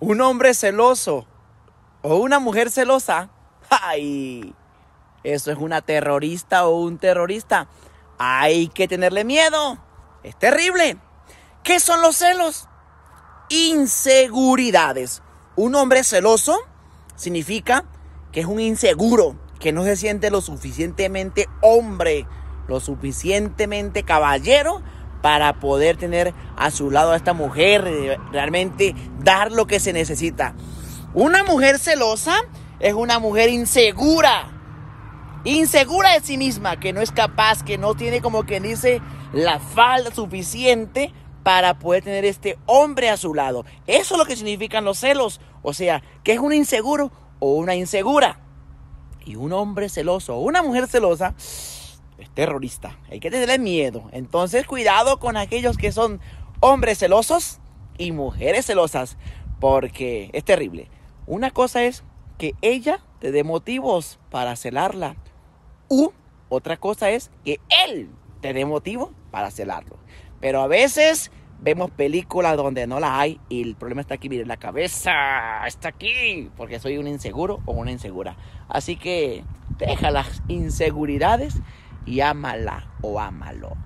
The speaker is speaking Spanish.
un hombre celoso o una mujer celosa, ¡ay! Eso es una terrorista o un terrorista. Hay que tenerle miedo. Es terrible. ¿Qué son los celos? Inseguridades. Un hombre celoso significa que es un inseguro, que no se siente lo suficientemente hombre, lo suficientemente caballero para poder tener a su lado a esta mujer, realmente dar lo que se necesita. Una mujer celosa es una mujer insegura, insegura de sí misma, que no es capaz, que no tiene como quien dice la falda suficiente para poder tener este hombre a su lado. Eso es lo que significan los celos, o sea, que es un inseguro o una insegura. Y un hombre celoso o una mujer celosa es terrorista. Hay que tenerle miedo. Entonces, cuidado con aquellos que son hombres celosos y mujeres celosas, porque es terrible. Una cosa es que ella te dé motivos para celarla. U otra cosa es que él te dé motivo para celarlo. Pero a veces vemos películas donde no la hay y el problema está aquí, miren, la cabeza está aquí, porque soy un inseguro o una insegura. Así que deja las inseguridades y o ámalo.